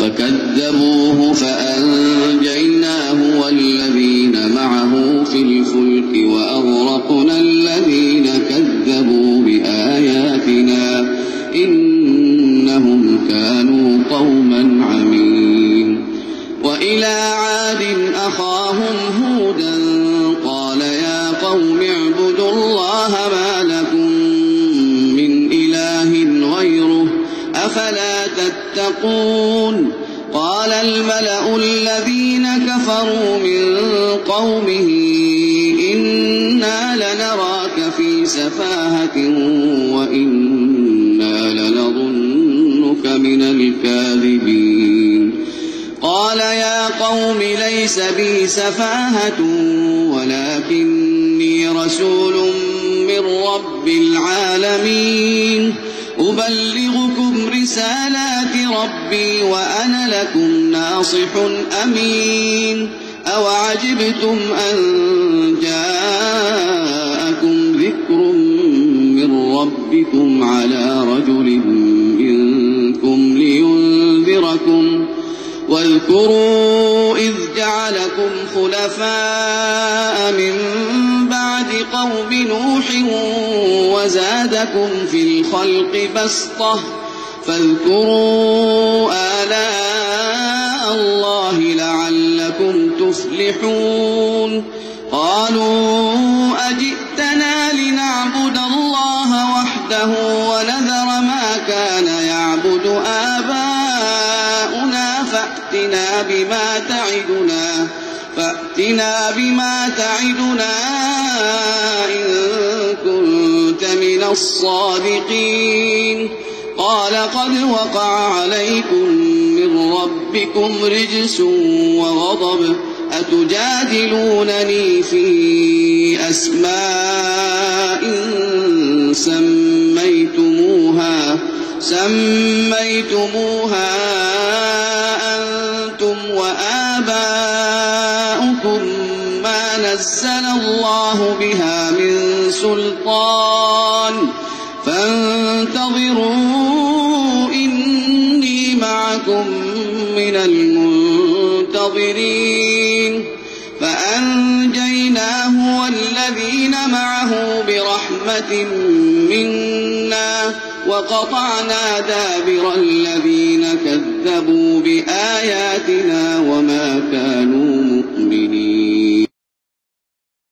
فكذبوه فأنجيناه والذين معه في الفلك وأغرقنا تتقون. قال الملأ الذين كفروا من قومه إنا لنراك في سفاهة وإنا لنظنك من الكاذبين. قال يا قوم ليس بي سفاهة ولكني رسول من رب العالمين. أبلغكم رسالات ربي وأنا لكم ناصح أمين. أوعجبتم أن جاءكم ذكر من ربكم على رجل منكم لينذركم. واذكروا إذ جعلكم خلفاء من بعد قوم نوح وزادكم في الخلق بسطة. فاذكروا آلاء الله لعلكم تفلحون. قالوا أجئتنا لنعبد الله وحده ونذر ما كان يعبد آباؤنا فأتنا بما تعدنا فأتنا بما تعدنا إن كنت من الصادقين. قال قد وقع عليكم من ربكم رجس وغضب أتجادلونني في أسماء سميتموها سميتموها أنتم وآباؤكم ما نزل الله بها من سلطان فانتظروا من المنتظرين فأنجيناه والذين معه برحمة منا وقطعنا دابر الذين كذبوا بآياتنا وما كانوا